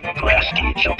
Glass teacher.